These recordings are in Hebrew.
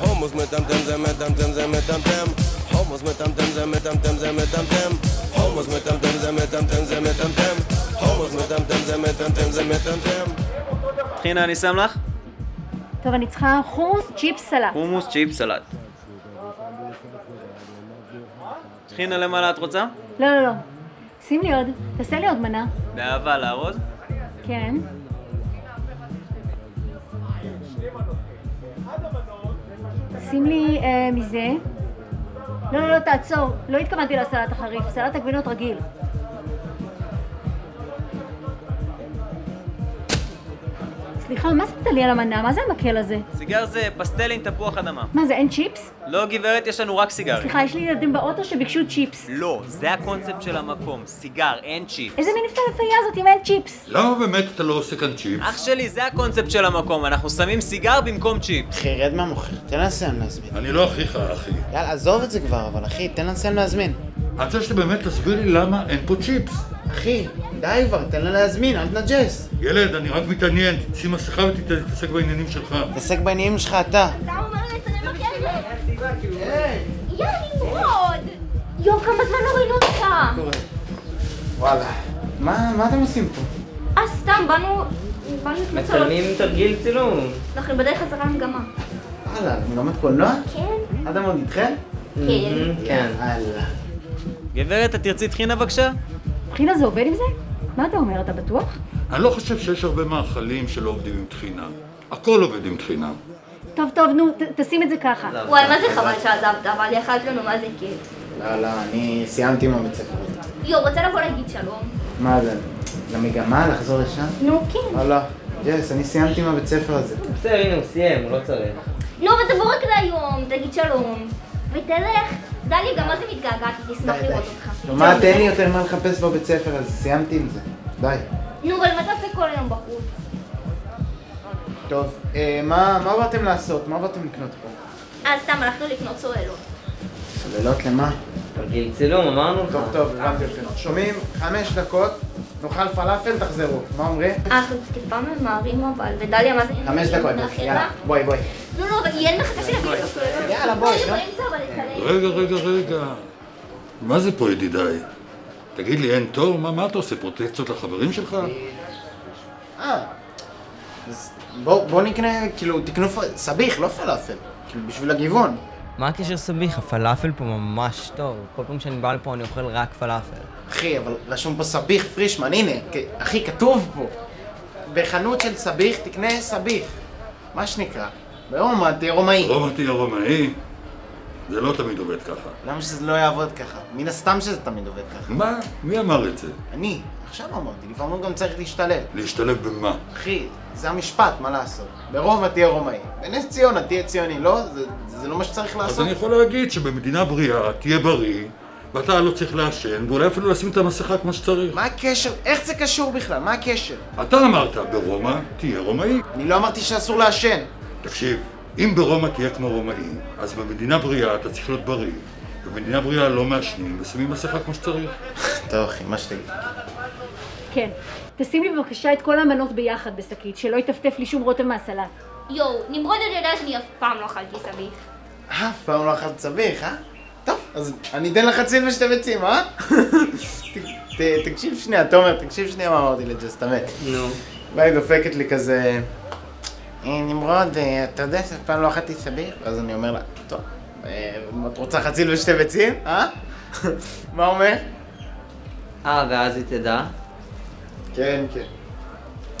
הומוס מטמטם זה מטמטם זה מטמטם הומוס מטמטם זה מטמטם זה מטמטם הומוס מטמטם זה מטמטם זה מטמטם הומוס מטמטם זה מטמטם זה מטמטם טחינה, אני שם לך? טוב, אני צריכה חומוס, צ'יפס, סלט. חומוס, צ'יפ, סלט. טחינה, למעלה את רוצה? לא, לא, לא. שים לי עוד. תעשה לי עוד מנה. באהבה, לארוז? כן. שים לי אה, מזה. לא, לא, לא, תעצור. לא התכוונתי לסלט החריף. סלט עגבנות רגיל. סליחה, מה שמת לי על המנה? מה זה המקל הזה? סיגר זה פסטל עם תפוח אדמה. מה זה, אין צ'יפס? לא, גברת, יש לנו רק סיגרים. סליחה, יש לי ילדים באוטו שביקשו צ'יפס. לא, זה הקונספט של המקום. סיגר, אין צ'יפס. איזה מין פלאפליה זאת אם אין צ'יפס? למה באמת אתה לא עושה כאן צ'יפס? אח שלי, זה הקונספט של המקום. אנחנו שמים סיגר במקום צ'יפס. אחי, רד מהמוכר, תן לה לסיים להזמין. אני לא אחיך, אחי. יאללה, עזוב את זה כבר, אבל אחי, תן לה לסיים להזמין. אני רוצה שבאמת תסביר לי למה אין פה צ'יפס. אחי, די כבר, תן לה להזמין, אל תנג'ס. ילד, אני רק מתעניין, תשים מסכה ותתעסק בעניינים שלך. תעסק בעניינים שלך אתה. אתה אומר לצלם? יאללה, נמרוד! יואו, כמה זמן לא ראינו אותך! וואלה. מה מה אתם עושים פה? אה, סתם, באנו... סולות. תרגיל צילום. אנחנו בדרך חזרה למגמה. וואלה, מגמת קולנוע? כן? אדם עוד איתכם? כן. כן. יאללה. גברת, את תרצי טחינה בבקשה? בחינה זה עובד עם זה? מה אתה אומר, אתה בטוח? אני לא חושב שיש הרבה מאכלים שלא עובדים עם טחינה. הכל עובד עם טחינה. טוב, טוב, נו, ת- תשים את זה ככה. וואי, מה זה חבל שעזבת, אבל יכלת לנו מה זה כיף. לא, לא, אני סיימתי עם הבית ספר. יואו, רוצה לבוא להגיד שלום? מה זה? למגמה? לחזור לשם? נו, כן. לא, לא. ג'ס, אני סיימתי עם הבית ספר הזה. בסדר, הנה הוא סיים, הוא לא צריך. נו, אבל תבוא רק להיום, תגיד שלום. ותלך. דליה, גם מה זה מתגעגעת, היא תשמח. לראות אותך. שומעת, אין לי יותר מה לחפש בבית ספר הזה, סיימתי עם זה. די. נו, אבל מה תעשה כל היום בחוץ? טוב, אה, מה מה באתם לעשות? מה באתם לקנות פה? אה, סתם, הלכנו לקנות סוללות. צוללות למה? תרגיל צילום, אמרנו לך. טוב, טוב, הבנתי אתכם. שומעים? חמש דקות, נאכל פלאפל, תחזרו. מה אומרים? אה, אנחנו טיפה ממהרים אבל, ודליה, מה זה? חמש דקות, יאללה, לה? בואי, בואי. לא, לא, אבל יהיה מחכה שנביא את הסוללות. יאללה, בואי, לא, נו. רגע, רגע, רגע. מה זה פה, ידידיי? תגיד לי, אין תור? מה, מה אתה עושה? פרוטקציות לחברים שלך? אה, אז בואו בוא נקנה, כאילו, תקנו פ- סביח, לא פלאפל. כאילו, בשביל הגיוון. מה הקשר סביח? הפלאפל פה ממש טוב. כל פעם שאני בא לפה אני אוכל רק פלאפל. אחי, אבל רשום פה סביח פרישמן, הנה, אחי, כתוב פה. בחנות של סביח תקנה סביח. מה שנקרא. ברומא, תהיה רומאי. רומא תהיה רומאי? זה לא תמיד עובד ככה. למה שזה לא יעבוד ככה? מן הסתם שזה תמיד עובד ככה. מה? מי אמר את זה? אני, עכשיו אמרתי, לפעמים גם צריך להשתלב. להשתלב במה? אחי, זה המשפט, מה לעשות? ברומא תהיה רומאי. בנס ציונה תהיה ציוני, לא? זה, זה לא מה שצריך אז לעשות. אני יכול להגיד שבמדינה בריאה תהיה בריא, ואתה לא צריך לעשן, ואולי אפילו לשים את המסכה כמו שצריך. מה הקשר? איך זה קשור בכלל? מה הקשר? אתה אמרת, ברומא תהיה רומאי. אני לא אמרתי שאסור לעשן. תקשיב, אם ברומא תהיה כמו רומאי, אז במדינה בריאה אתה צריך להיות בריא. במדינה בריאה לא מעשנים ושמים מסכה כמו שצריך. טוב, אחי, מה שתגיד. כן. תשים לי בבקשה את כל המנות ביחד בשקית, שלא יטפטף לי שום רוטב מהסלט. יואו, נמרוד אתה יודע שאני אף פעם לא אכלתי סביח. אה, אף פעם לא אכלת סביח, אה? טוב, אז אני אתן לך ציל ושתי ביצים, אה? תקשיב שנייה, תומר, תקשיב שנייה מה אמרתי לג'ס, אתה מת. נו. באה היא דופקת לי כזה... "אה, נמרוד, אה, אתה יודע שאף פעם לא אכלתי סביח? ואז אני אומר לה, טוב, אה, את רוצה חציל ושתי ביצים, אה? מה אומר? אה, ואז היא תדע? כן, כן.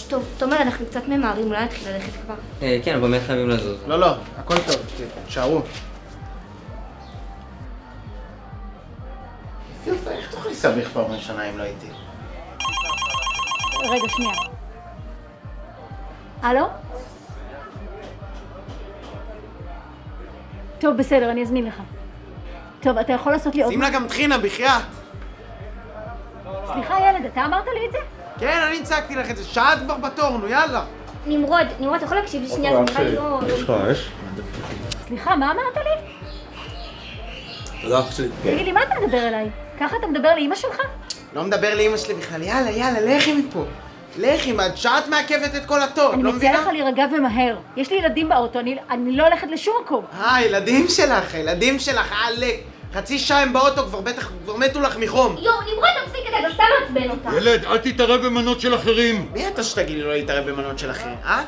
טוב, תומר, אנחנו קצת ממהרים, אולי נתחיל ללכת כבר. אה, כן, באמת חייבים לזוז. לא, לא, הכל טוב, תשארו. יפה, איך תאכלי סביח פעם ראשונה אם לא הייתי? רגע, שנייה. הלו? טוב, בסדר, אני אזמין לך. טוב, אתה יכול לעשות לי עוד... שים לה גם טחינה, בחייאת. סליחה, ילד, אתה אמרת לי את זה? כן, אני הצגתי לך את זה, שעה כבר בתור, נו יאללה. נמרוד, נמרוד, אתה יכול להקשיב לי שנייה? זה נראה לי לא... אש? סליחה, מה אמרת לי? תודה אח שלי. תגיד לי, מה אתה מדבר אליי? ככה אתה מדבר לאימא שלך? לא מדבר לאמא שלי בכלל, יאללה, יאללה, לכי מפה. לכי, מה, שאת מעכבת את כל התור, אני לא מציעה? לך להירגע ומהר. יש לי ילדים באוטו, אני- אני לא הולכת לשום מקום. אה, הילדים שלך, הילדים שלך, עלק. חצי שעה הם באוטו, כבר בטח, כבר מתו לך מחום. יואו, נמרוד, תפסיק את זה, אתה סתם מעצבן אותה. ילד, אל תתערב במנות של אחרים! מי אתה שתגיד לי לא להתערב במנות של אחרים, אה?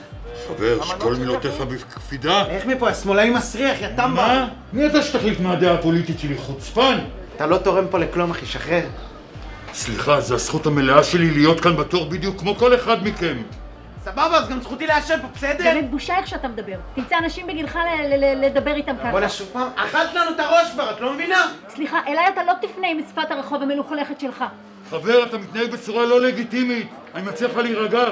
חבר, שכל מילותיך בקפידה. לך מפה, השמאלני מסריח, יא טמבה. מה? מי אתה שתחליט מה הדעה הפוליטית שלי? חוצפן? אתה לא תורם פה לכלום, אחי, שחרר. סליחה, זו הזכות המלאה שלי להיות כאן בתור בדיוק כמו כל אחד מכם. סבבה, אז גם זכותי לעשן פה, בסדר? באמת בושה איך שאתה מדבר. תמצא אנשים בגילך ל- ל- ל- לדבר איתם ככה. בואנה, שוב פעם, אכלת לנו את הראש כבר, את לא מבינה? סליחה, אליי אתה לא תפנה עם שפת הרחוב המלוכלכת שלך. חבר, אתה מתנהג בצורה לא לגיטימית. אני מציע לך להירגע.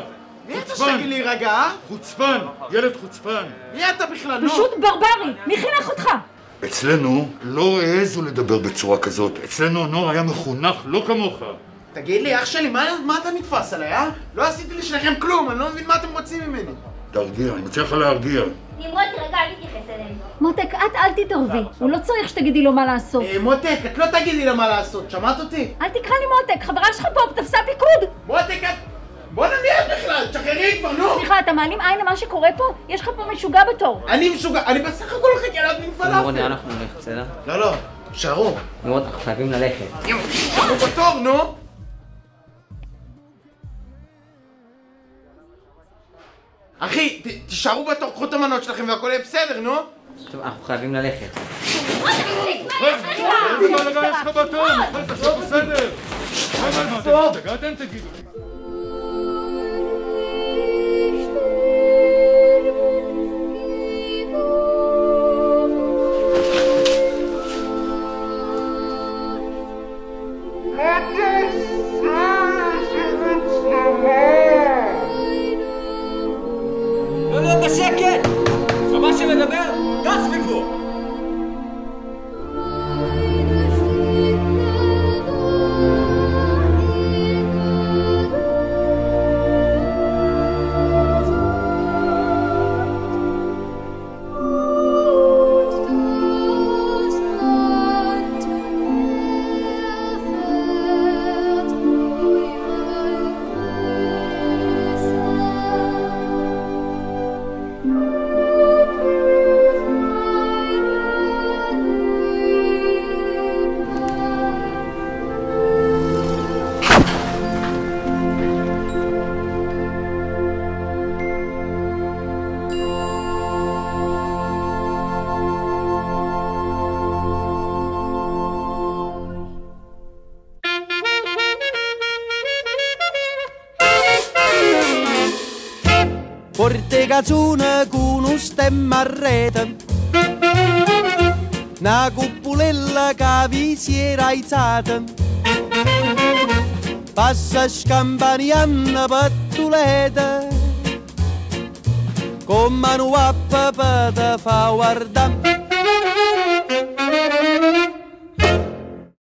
מי אתה. שתגיד להירגע, אה? חוצפן, ילד חוצפן. מי אתה בכלל? פשוט ברברי! מי חינך אותך? אצלנו לא העזו לדבר בצורה כזאת. אצלנו הנוער היה מחונך לא כמוך. תגיד לי, אח שלי, מה, מה אתה נתפס עליי, אה? לא עשיתי לשניכם כלום, אני לא מבין מה אתם רוצים ממני. תרגיע, אני מציע לך להרגיע. נמרוד, תירגע, אל תתייחס אליהם. מותק, את אל תתערבי. הוא לא צריך שתגידי לו מה לעשות. אה, מותק, את לא תגידי לה מה לעשות, שמעת אותי? אל תקרא לי מותק, חברה שלך פה תפסה פיקוד! מותק, את... בוא נניח בכלל, תשחררי כבר, נו! סליחה, אתה מעלים עין למה שקורה פה? יש לך פה משוגע בתור. אני משוגע, אני בסך הכל הולכת ילד עם נמרוד, נראה פלאפל. אנחנו נלך, בסדר? לא, לא, שערו. נמרוד, אנחנו חייבים ללכת. שערו בתור, נו! אחי, תישארו בתור, קחו את המנות שלכם והכל יהיה בסדר, נו! טוב, אנחנו חייבים ללכת. איזה בלגן יש לך בתור? בסדר? מה, השתגעתם? תגידו Portegazzone con un stemma a rete Una cupolella che vi si era aizzata Passa scampanianna pattuleta Con mano a papà te fa guardare